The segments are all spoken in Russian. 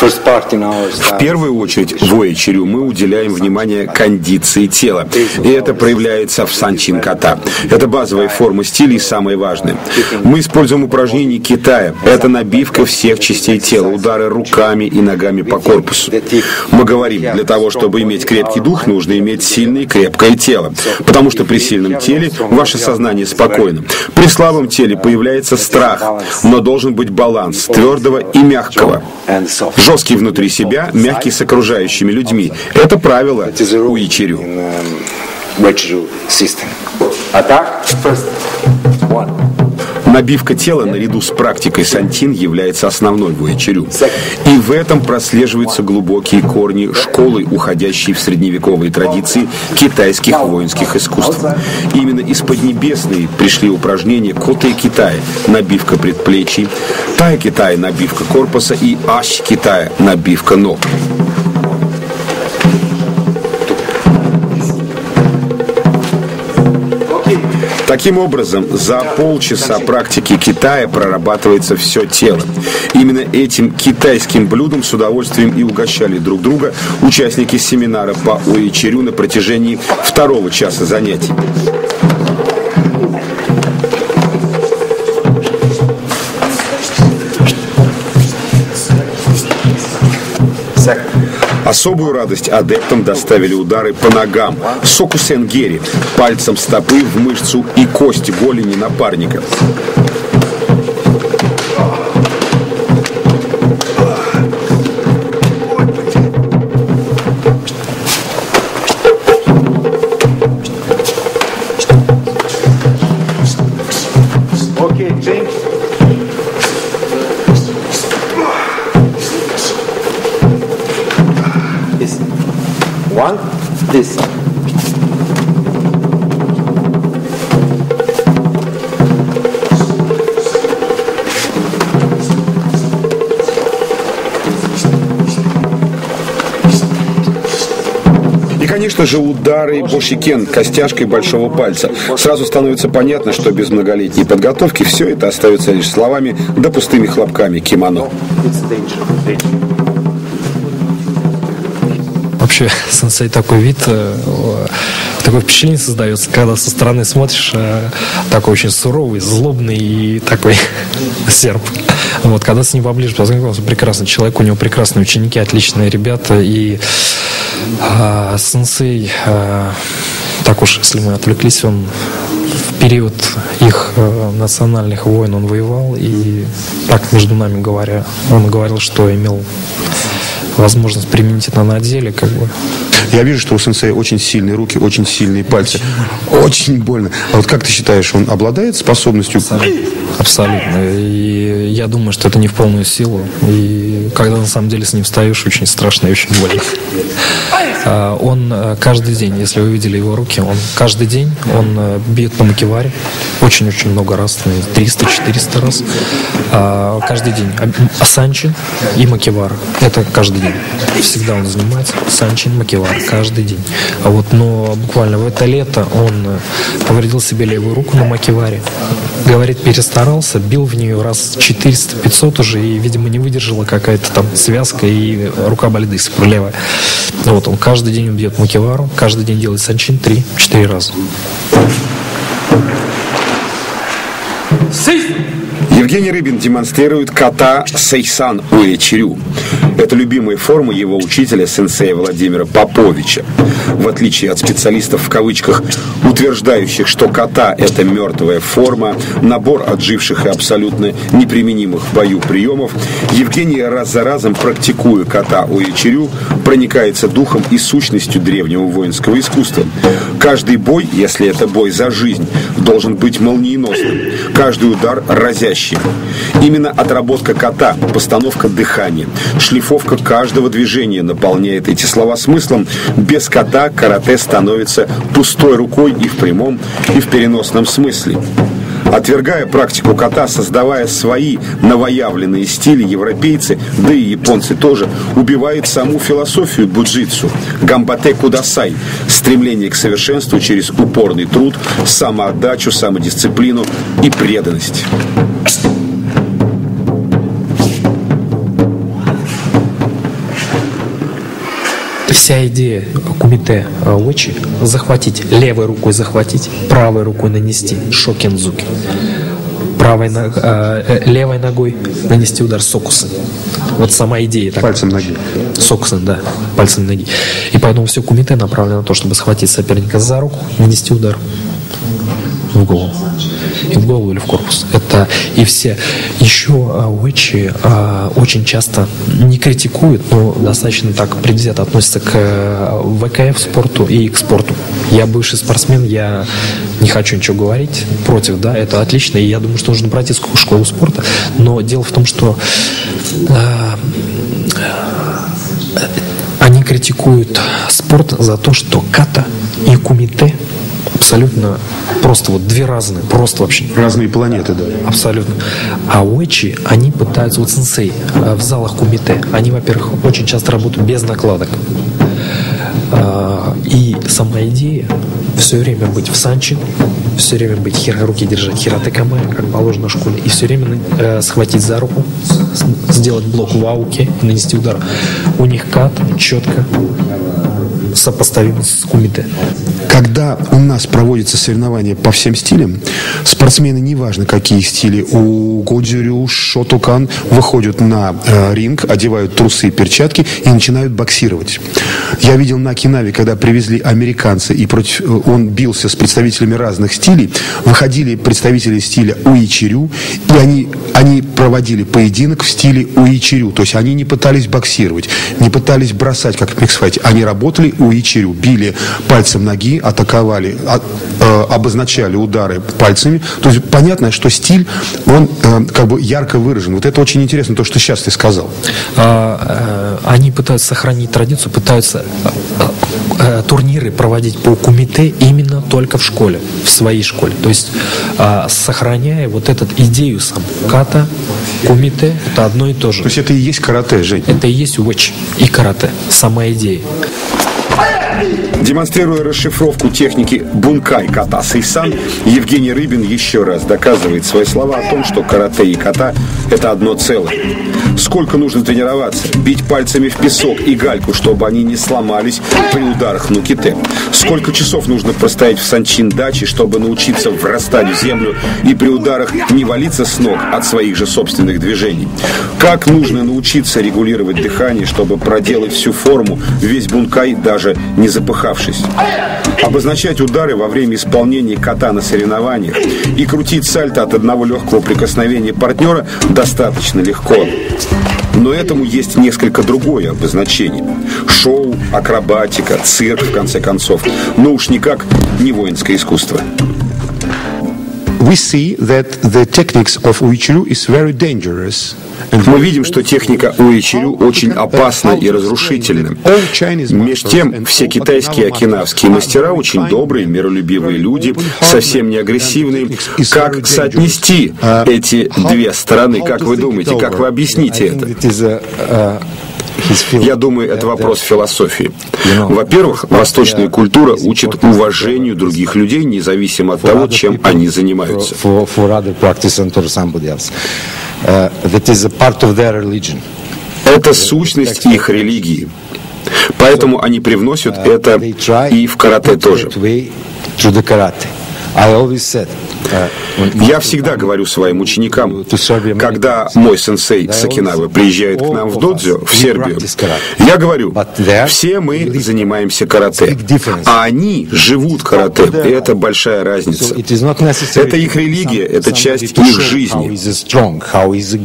В первую очередь в Уэйчерю мы уделяем внимание кондиции тела, и это проявляется в санчин кота. Это базовая форма стиля и самое важное. Мы используем упражнения Китая. Это набивка всех частей тела, удары руками и ногами по корпусу. Мы говорим, для того, чтобы иметь крепкий дух, нужно иметь сильное и крепкое тело, потому что при сильном теле ваше сознание спокойно. При слабом теле появляется страх, но должен быть баланс твердого и мягкого. Жесткий внутри себя, мягкий с окружающими людьми. Это правило Уичерю. А так, Набивка тела наряду с практикой сантин является основной в Уэчерю. И в этом прослеживаются глубокие корни школы, уходящей в средневековые традиции китайских воинских искусств. Именно из Поднебесной пришли упражнения Кота и Китая, набивка предплечий, Тай Китая, набивка корпуса и Ащ Китая, набивка ног. Таким образом, за полчаса практики Китая прорабатывается все тело. Именно этим китайским блюдом с удовольствием и угощали друг друга участники семинара по Уичерю на протяжении второго часа занятий. Особую радость адептам доставили удары по ногам, сокусенгери, пальцем стопы в мышцу и кости голени напарника. This. И, конечно же, удары по щеке костяшкой большого пальца. Сразу становится понятно, что без многолетней подготовки все это остается лишь словами да пустыми хлопками кимоно. Вообще сенсей такой вид, э, такое впечатление создается, когда со стороны смотришь, э, такой очень суровый, злобный и такой серп. Вот, когда с ним поближе познакомился, прекрасный человек, у него прекрасные ученики, отличные ребята, и а, сенсей, а, так уж, если мы отвлеклись, он в период их э, национальных войн он воевал, и так, между нами говоря, он говорил, что имел возможность применить это на деле, как бы. Я вижу, что у сенсея очень сильные руки, очень сильные пальцы. Очень больно. А вот как ты считаешь, он обладает способностью? Абсолютно. И я думаю, что это не в полную силу. И когда на самом деле с ним встаешь, очень страшно и очень больно. А, он э, каждый день, если вы видели его руки, он каждый день он э, бьет по макеваре. Очень-очень много раз, 300-400 раз. А, каждый день. Санчин и макевар. Это каждый день. Всегда он занимается. Санчин, макевар. Каждый день. А вот, но буквально в это лето он э, повредил себе левую руку на макеваре. Говорит, перестарался, бил в нее раз 400-500 уже, и, видимо, не выдержала какая-то там связка, и рука болит левая. Вот он каждый день бьет макевару, каждый день делает санчин 3-4 раза. Евгений Рыбин демонстрирует кота Сейсан Уэчрю. Это любимая форма его учителя, сенсея Владимира Поповича. В отличие от специалистов в кавычках, утверждающих, что кота – это мертвая форма, набор отживших и абсолютно неприменимых в бою приемов, Евгений раз за разом, практикуя кота Уэчрю, проникается духом и сущностью древнего воинского искусства. Каждый бой, если это бой за жизнь, должен быть молниеносным. Каждый удар разящий вещи. Именно отработка кота, постановка дыхания, шлифовка каждого движения наполняет эти слова смыслом. Без кота карате становится пустой рукой и в прямом, и в переносном смысле. Отвергая практику кота, создавая свои новоявленные стили, европейцы, да и японцы тоже, убивают саму философию буджитсу, гамбате кудасай, стремление к совершенству через упорный труд, самоотдачу, самодисциплину и преданность. Вся идея кумите очи захватить, левой рукой захватить, правой рукой нанести шокензуки правой, э, левой ногой нанести удар сокусы. Вот сама идея. Так. Пальцем ноги. Сокусы, да, пальцем ноги. И поэтому все кумите направлено на то, чтобы схватить соперника за руку, нанести удар в голову. И в голову или в корпус. Это и все. Еще а, Уэчи а, очень часто не критикуют, но достаточно так предвзято относятся к а, ВКФ спорту и к спорту. Я бывший спортсмен, я не хочу ничего говорить против, да, это отлично, и я думаю, что нужно пройти школу спорта, но дело в том, что а, они критикуют спорт за то, что ката и кумите абсолютно просто вот две разные, просто вообще. Разные планеты, да. Абсолютно. А уэчи, они пытаются, вот сенсей э, в залах кумите, они, во-первых, очень часто работают без накладок. А, и сама идея все время быть в санчи, все время быть хера, руки держать хиратекаме, как положено в школе, и все время э, схватить за руку, сделать блок в ауке нанести удар. У них кат четко сопоставим с кумите. Когда у нас проводятся соревнования по всем стилям, спортсмены, неважно какие стили, у Годзюрю, Шотукан, выходят на э, ринг, одевают трусы и перчатки и начинают боксировать. Я видел на Кинаве, когда привезли американца, и против, э, он бился с представителями разных стилей, выходили представители стиля Уичирю, и они, они проводили поединок в стиле Уичирю. То есть они не пытались боксировать, не пытались бросать, как в миксфайте. Они работали Уичирю, били пальцем ноги, атаковали, а, э, обозначали удары пальцами. То есть понятно, что стиль, он э, как бы ярко выражен. Вот это очень интересно, то, что сейчас ты сказал. А, э, они пытаются сохранить традицию, пытаются э, э, турниры проводить по кумите именно только в школе, в своей школе. То есть э, сохраняя вот эту идею сам. Ката, кумите – это одно и то же. То есть это и есть карате, Жень? Это и есть уэч и карате, сама идея. Демонстрируя расшифровку техники бункай ката сейсан, Евгений Рыбин еще раз доказывает свои слова о том, что карате и ката – это одно целое. Сколько нужно тренироваться, бить пальцами в песок и гальку, чтобы они не сломались при ударах нуките? Сколько часов нужно простоять в санчин даче, чтобы научиться врастать в землю и при ударах не валиться с ног от своих же собственных движений? Как нужно научиться регулировать дыхание, чтобы проделать всю форму, весь бункай, даже не запыхавшись? Обозначать удары во время исполнения ката на соревнованиях и крутить сальто от одного легкого прикосновения партнера достаточно легко. Но этому есть несколько другое обозначение. Шоу, акробатика, цирк, в конце концов. Но уж никак не воинское искусство. We see that the techniques of Uichiru is very dangerous. Мы видим, что техника Уичирю очень опасна и разрушительна. Меж тем, все китайские окинавские мастера очень добрые, миролюбивые люди, совсем не агрессивные. Как соотнести эти две стороны? Как вы думаете? Как вы объясните это? Я думаю, это вопрос философии. Во-первых, восточная культура учит уважению других людей, независимо от того, чем они занимаются. Это сущность их религии. Поэтому они привносят это и в карате тоже. Я всегда говорю своим ученикам, когда мой сенсей Сакинавы приезжает к нам в додзё, в Сербию, я говорю, все мы занимаемся карате, а они живут карате, и это большая разница. Это их религия, это часть их жизни.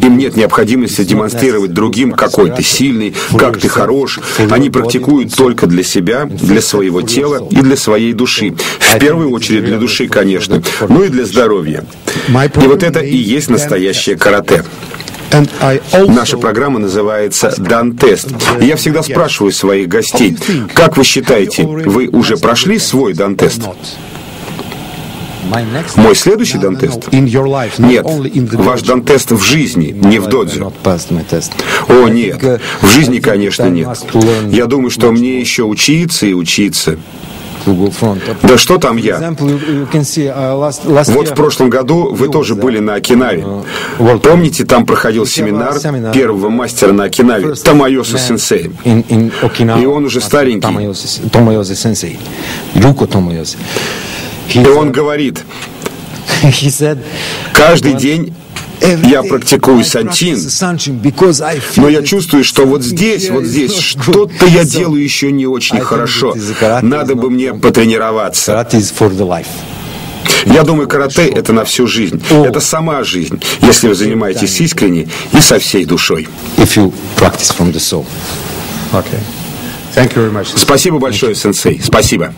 Им нет необходимости демонстрировать другим, какой ты сильный, как ты хорош. Они практикуют только для себя, для своего тела и для своей души. В первую очередь для души, конечно, ну и для здоровья. И вот это и есть настоящее карате. Наша программа называется «Дан-тест». Я всегда спрашиваю своих гостей, как вы считаете, вы уже прошли свой дан-тест? Мой следующий дантест? Нет, ваш дантест в жизни, не в додзе. О, нет, в жизни, конечно, нет. Я думаю, что мне еще учиться и учиться. Да что там я? Uh, Вот в прошлом году вы тоже были на Окинаве. Помните, там проходил семинар первого мастера на Окинаве, in Okinawa, И он уже старенький. Tomoyoshi. He, И он говорит, каждый день "Every я практикую сантин, но я чувствую, что вот здесь, вот здесь not good." что-то я делаю еще не очень хорошо. Надо бы мне потренироваться. Я думаю, карате – это на всю жизнь. Это сама жизнь, если вы занимаетесь искренне и со всей душой. If you practice from the soul. Okay. Thank you very much. Спасибо большое, сенсей. Спасибо.